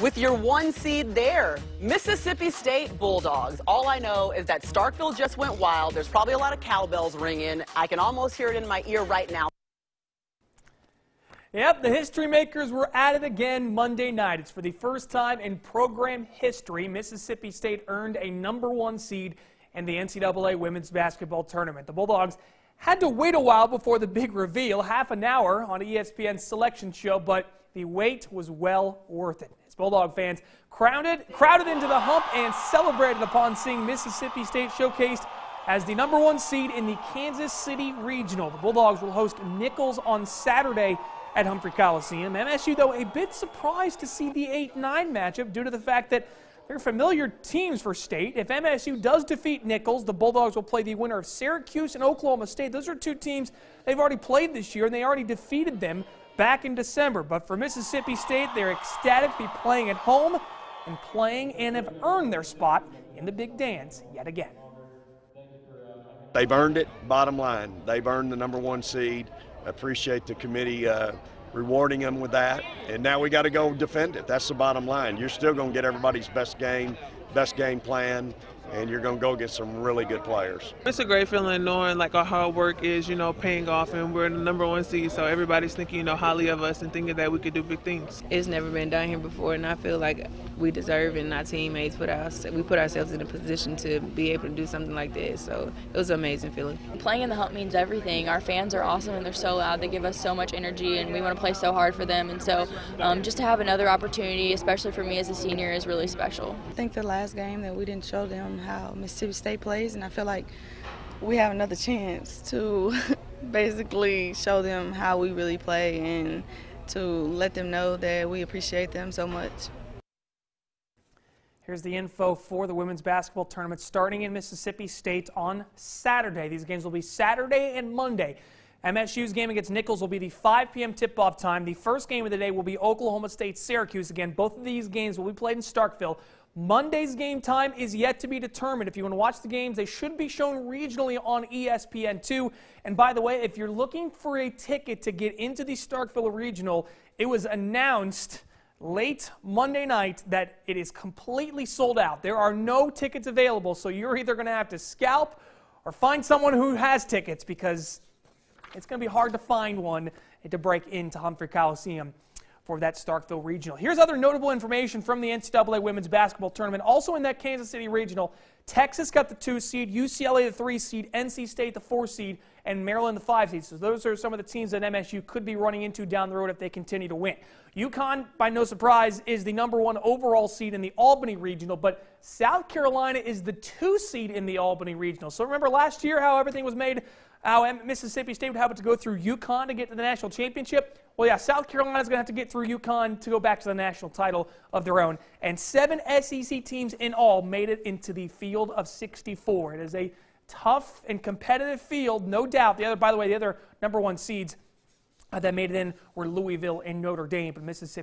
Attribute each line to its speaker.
Speaker 1: with your one seed there. Mississippi State Bulldogs. All I know is that Starkville just went wild. There's probably a lot of cowbells ringing. I can almost hear it in my ear right now.
Speaker 2: Yep, the history makers were at it again Monday night. It's for the first time in program history. Mississippi State earned a number one seed in the NCAA women's basketball tournament. The Bulldogs had to wait a while before the big reveal, half an hour on ESPN's selection show, but the wait was well worth it. As Bulldog fans crowded, crowded into the hump and celebrated upon seeing Mississippi State showcased as the number one seed in the Kansas City Regional. The Bulldogs will host Nicholls on Saturday at Humphrey Coliseum. MSU, though, a bit surprised to see the 8 9 matchup due to the fact that they're familiar teams for state. If MSU does defeat Nicholls, the Bulldogs will play the winner of Syracuse and Oklahoma State. Those are two teams they've already played this year, and they already defeated them back in December. But for Mississippi State, they're ecstatic to be playing at home and playing and have earned their spot in the big dance yet again.
Speaker 3: They've earned it, bottom line. They've earned the number one seed. Appreciate the committee uh, rewarding them with that. And now we got to go defend it. That's the bottom line. You're still going to get everybody's best game, best game plan, and you're going to go get some really good players.
Speaker 4: It's a great feeling knowing like our hard work is, you know, paying off and we're in the number one seed. So everybody's thinking, you know, highly of us and thinking that we could do big things.
Speaker 5: It's never been done here before, and I feel like we deserve and our teammates put us we put ourselves in a position to be able to do something like this. So it was an amazing feeling.
Speaker 6: Playing in the hump means everything. Our fans are awesome and they're so loud. They give us so much energy, and we want to play so hard for them. And so um, just to have another opportunity, especially for me as a senior, is really special.
Speaker 7: I think the last game that we didn't show them how Mississippi State plays, and I feel like we have another chance to basically show them how we really play and to let them know that we appreciate them so much.
Speaker 2: Here's the info for the women's basketball tournament starting in Mississippi State on Saturday. These games will be Saturday and Monday. MSU's game against Nicholls will be the 5 p.m. tip-off time. The first game of the day will be Oklahoma State Syracuse. Again, both of these games will be played in Starkville. Monday's game time is yet to be determined. If you want to watch the games, they should be shown regionally on ESPN2. And by the way, if you're looking for a ticket to get into the Starkville Regional, it was announced late Monday night that it is completely sold out. There are no tickets available, so you're either going to have to scalp or find someone who has tickets because it's going to be hard to find one to break into Humphrey Coliseum for that Starkville Regional. Here's other notable information from the NCAA Women's Basketball Tournament. Also in that Kansas City Regional, Texas got the two seed, UCLA the three seed, NC State the four seed, and Maryland the five seed. So those are some of the teams that MSU could be running into down the road if they continue to win. UConn, by no surprise, is the number one overall seed in the Albany Regional, but South Carolina is the two seed in the Albany Regional. So remember last year how everything was made how Mississippi State would have to go through UConn to get to the national championship. Well, yeah, South Carolina's going to have to get through UConn to go back to the national title of their own. And seven SEC teams in all made it into the field of 64. It is a tough and competitive field, no doubt. The other, by the way, the other number one seeds uh, that made it in were Louisville and Notre Dame, but Mississippi.